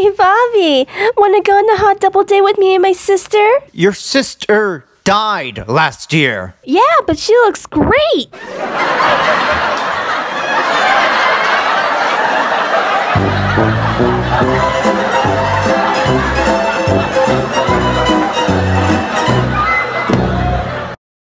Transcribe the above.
Hey, Bobby, wanna go on the hot double date with me and my sister? Your sister died last year. Yeah, but she looks great.